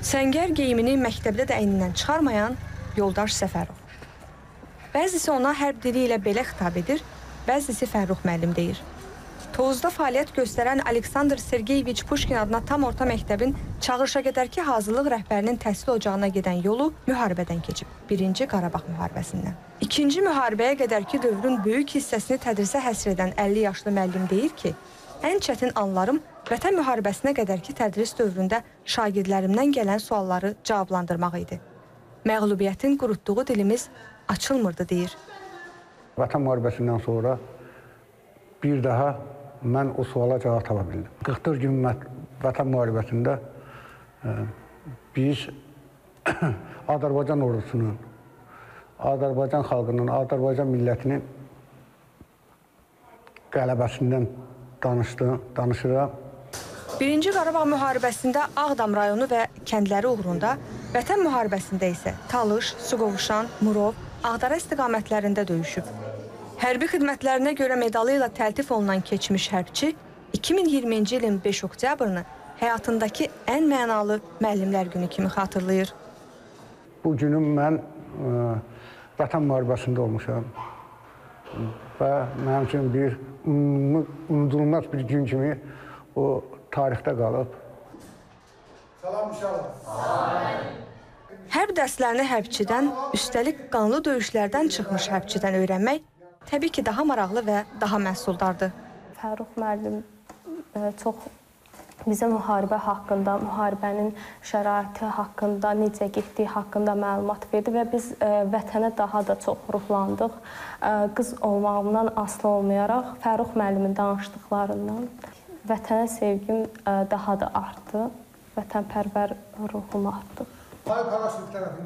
Səngər geyimini məktəbdə də əynindən çıxarmayan yoldaş Səfərov. Bəzisi ona hərb dili ilə belə xitab edir, bəzisi Fərrux müəllim deyir. Tovuzda fəaliyyət göstərən Aleksandr Sergeyeviç Puşkin adına tam orta məktəbin çağırışa qədərki hazırlıq rəhbərinin təhsil ocağına gedən yolu müharibədən keçib. Birinci Qarabağ müharibəsindən. İkinci müharibəyə qədərki dövrün böyük hissəsini tədrisə həsr edən 50 yaşlı müəllim deyir ki, ən çətin anlarım Vətən müharibəsinə qədərki tədris dövründə şagirdlərimdən gələn sualları cavablandırmaq idi. Məğlubiyyətin qurutduğu dilimiz açılmırdı deyir. Vətən müharibəsindən sonra bir daha mən o suala cavab tapa bildim. 44 gün Vətən müharibəsində e, biz Azərbaycan ordusunun, Azərbaycan xalqının, Azərbaycan millətinin qələbəsindən danışdı, danışıram. Birinci Qarabağ müharibəsində Ağdam rayonu və kəndləri uğrunda, Vətən müharibəsində isə Talış, Suqovuşan, Murov, Ağdara istiqamətlərində döyüşüb. Hərbi xidmətlərinə görə medalı ilə təltif olunan keçmiş hərbçi 2020-ci ilin 5 oktyabrını həyatındakı ən mənalı müəllimlər günü kimi xatırlayır. Bu günüm mən ə, Vətən müharibəsində olmuşam və mənim üçün bir unudulmaz bir gün kimi o tarixdə qalıb. Hərb dərslərini hərbçidən, üstəlik qanlı döyüşlərdən çıxmış hərbçidən öyrənmək təbii ki, daha maraqlı və daha məhsuldardır. Fərux müəllim e, çox bizə müharibə haqqında, müharibənin şəraiti haqqında, necə getdiyi haqqında məlumat verdi və biz e, vətənə daha da çox ruhlandıq. E, Qız olmağımdan asılı olmayaraq Fərux müəllimin danışdıqlarından vətənə sevgim e, daha da artdı. Vətənpərvər ruhum artdı.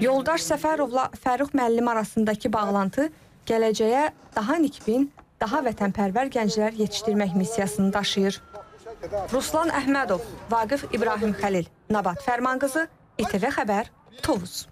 Yoldaş Səfərovla Fərux müəllim arasındakı bağlantı gələcəyə daha nikbin, daha vətənpərvər gənclər yetişdirmək missiyasını daşıyır. Ruslan Əhmədov, Vaqif İbrahim Xəlil, Nabat Fərmanqızı, İTV Xəbər, Tovuz.